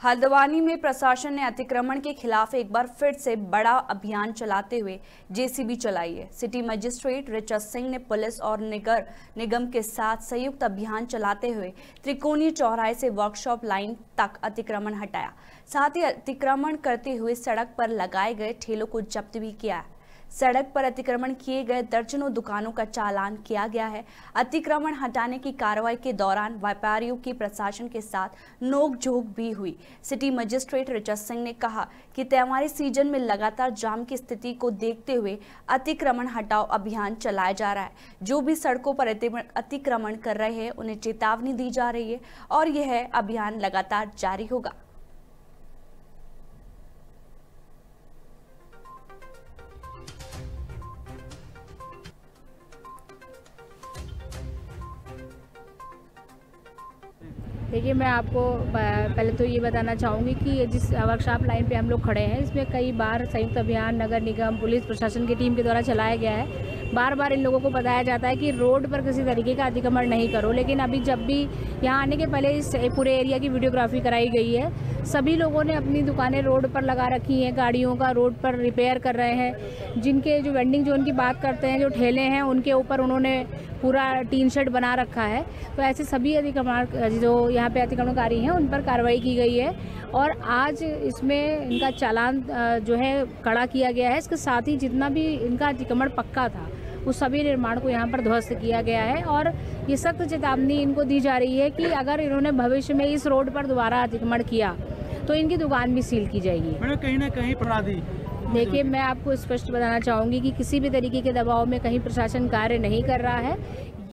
हल्द्वानी में प्रशासन ने अतिक्रमण के खिलाफ एक बार फिर से बड़ा अभियान चलाते हुए जेसीबी चलाई है। सिटी मजिस्ट्रेट रिचा सिंह ने पुलिस और निगर निगम के साथ संयुक्त अभियान चलाते हुए त्रिकोणीय चौराहे से वर्कशॉप लाइन तक अतिक्रमण हटाया। साथ ही अतिक्रमण करते हुए सड़क पर लगाए गए ठेलों को जब्त भी किया। है सड़क पर अतिक्रमण किए गए दर्जनों दुकानों का चालान किया गया है। अतिक्रमण हटाने की कार्रवाई के दौरान व्यापारियों की प्रशासन के साथ नोकझोंक भी हुई। सिटी मजिस्ट्रेट रिचा सिंह ने कहा कि त्यौहारी सीज़न में लगातार जाम की स्थिति को देखते हुए अतिक्रमण हटाओ अभियान चलाया जा रहा है। जो भी सड़कों पर अतिक्रमण कर रहे हैं, उन्हें चेतावनी दी जा रही है और यह अभियान लगातार जारी होगा। देखिए, मैं आपको पहले तो ये बताना चाहूँगी कि जिस वर्कशॉप लाइन पे हम लोग खड़े हैं, इसमें कई बार संयुक्त अभियान, नगर निगम, पुलिस, प्रशासन की टीम के द्वारा चलाया गया है। बार बार इन लोगों को बताया जाता है कि रोड पर किसी तरीके का अतिक्रमण नहीं करो, लेकिन अभी जब भी यहाँ आने के पहले इस पूरे एरिया की वीडियोग्राफी कराई गई है, सभी लोगों ने अपनी दुकानें रोड पर लगा रखी हैं, गाड़ियों का रोड पर रिपेयर कर रहे हैं, जिनके जो वेंडिंग जोन की बात करते हैं, जो ठेले हैं, उनके ऊपर उन्होंने पूरा टीन शेड बना रखा है। तो ऐसे सभी अतिक्रमण, जो यहाँ पे अतिक्रमणकारी हैं, उन पर कार्रवाई की गई है और आज इसमें इनका चालान जो है, कड़ा किया गया है। इसके साथ ही जितना भी इनका अतिक्रमण पक्का था उस सभी निर्माण को यहाँ पर ध्वस्त किया गया है और ये सख्त चेतावनी इनको दी जा रही है कि अगर इन्होंने भविष्य में इस रोड पर दोबारा अतिक्रमण किया तो इनकी दुकान भी सील की जाएगी। कहीं ना कहीं अपराधी देखिए मैं आपको स्पष्ट बताना चाहूँगी कि किसी भी तरीके के दबाव में कहीं प्रशासन कार्य नहीं कर रहा है।